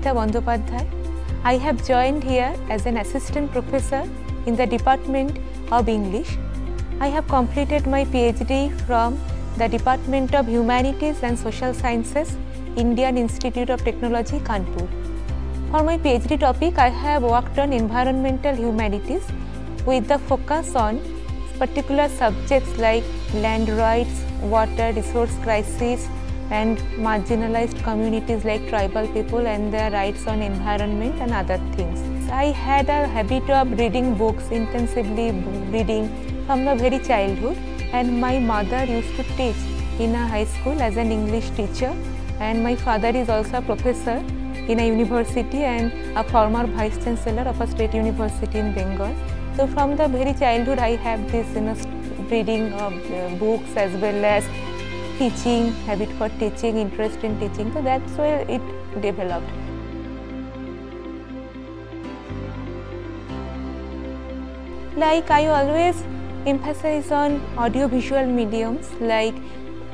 Bandyopadhyay. I have joined here as an assistant professor in the Department of English. I have completed my PhD from the Department of Humanities and Social Sciences, Indian Institute of Technology, Kanpur. For my PhD topic, I have worked on environmental humanities with the focus on particular subjects like land rights, water resource crisis, and marginalized communities like tribal people and their rights on environment and other things. I had a habit of reading books, intensively reading from the very childhood and my mother used to teach in a high school as an English teacher and my father is also a professor in a university and a former vice chancellor of a state university in Bengal. So from the very childhood I have this you know, reading of uh, books as well as teaching, habit for teaching, interest in teaching. So that's where it developed. Like I always emphasize on audio-visual mediums like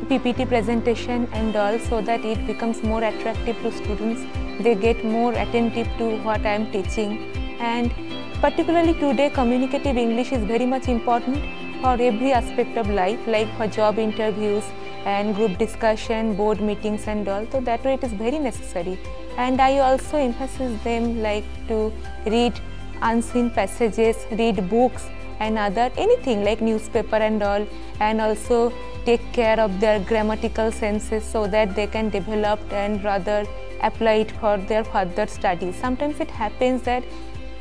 PPT presentation and all so that it becomes more attractive to students. They get more attentive to what I am teaching and particularly today communicative English is very much important for every aspect of life like for job interviews and group discussion, board meetings and all. So that way it is very necessary. And I also emphasize them like to read unseen passages, read books and other anything like newspaper and all and also take care of their grammatical senses so that they can develop and rather apply it for their further studies. Sometimes it happens that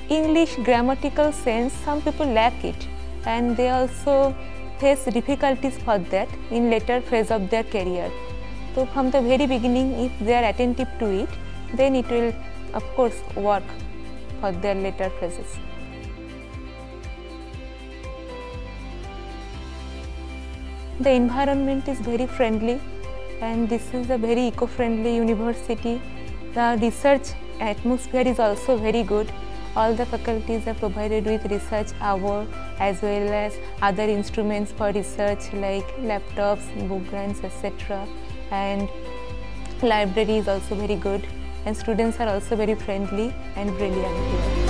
English grammatical sense some people lack it and they also face difficulties for that in later phase of their career. So from the very beginning if they are attentive to it then it will of course work for their later phases. The environment is very friendly and this is a very eco-friendly university. The research atmosphere is also very good. All the faculties are provided with research hour as well as other instruments for research like laptops, book grants, etc. And library is also very good and students are also very friendly and brilliant here.